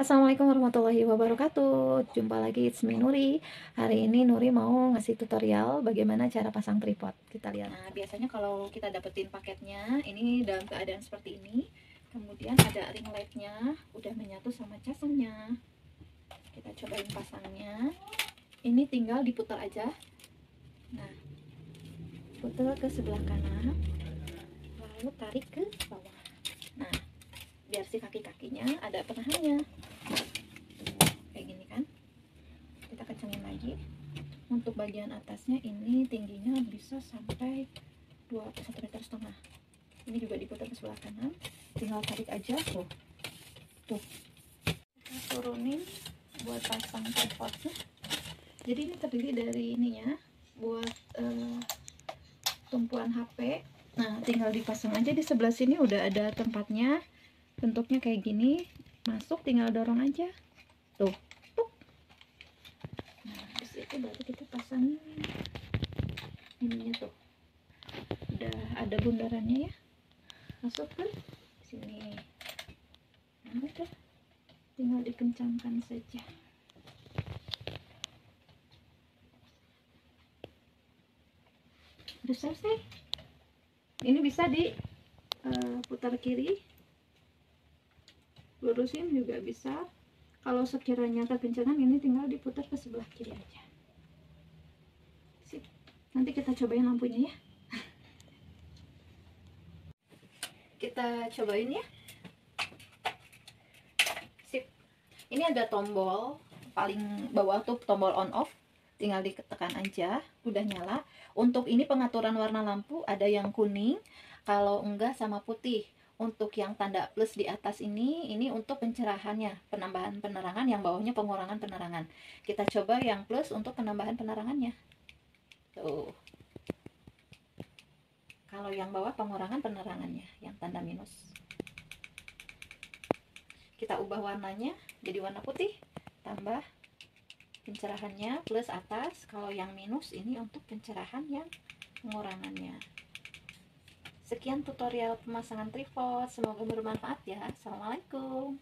Assalamualaikum warahmatullahi wabarakatuh. Jumpa lagi it's me Nuri. Hari ini Nuri mau ngasih tutorial Bagaimana cara pasang tripod. Kita lihat. Nah biasanya kalau kita dapetin paketnya Ini dalam keadaan seperti ini. Kemudian ada ring lightnya Udah menyatu sama casingnya. Kita cobain pasangnya. Ini tinggal diputar aja. Nah Putar ke sebelah kanan Lalu tarik ke bawah. Nah biar si kaki-kakinya ada penahannya. Kayak gini kan? Kita kencengin lagi. Untuk bagian atasnya ini tingginya bisa sampai 2 cm setengah. Ini juga diputar ke sebelah kanan. Tinggal tarik aja. Tuh. Tuh. Kita turunin buat pasang tripodnya. Jadi ini terdiri dari ininya buat uh, tumpuan HP nah tinggal dipasang aja di sebelah sini. Udah ada tempatnya bentuknya kayak gini masuk tinggal dorong aja. Tuh tuh nah habis itu baru kita pasang ininya tuh. Udah ada bundarannya ya. Masuk ke sini. Nah udah tinggal dikencangkan saja. Udah selesai? Ini bisa diputar uh, kiri lurusin juga bisa. Kalau sekiranya kekencangan ini tinggal diputar ke sebelah kiri aja. Sip. nanti kita cobain lampunya ya. Kita cobain ya. Sip. ini ada tombol paling bawah tuh tombol on off. Tinggal ditekan aja udah nyala. Untuk ini pengaturan warna lampu ada yang kuning kalau enggak sama putih untuk yang tanda plus di atas ini ini untuk pencerahannya penambahan penerangan yang bawahnya pengurangan penerangan. Kita coba yang plus untuk penambahan penerangannya. Tuh. Kalau yang bawah pengurangan penerangannya yang tanda minus. Kita ubah warnanya jadi warna putih tambah pencerahannya plus atas. Kalau yang minus ini untuk pencerahan yang pengurangannya Sekian tutorial pemasangan tripod, semoga bermanfaat ya. Assalamualaikum.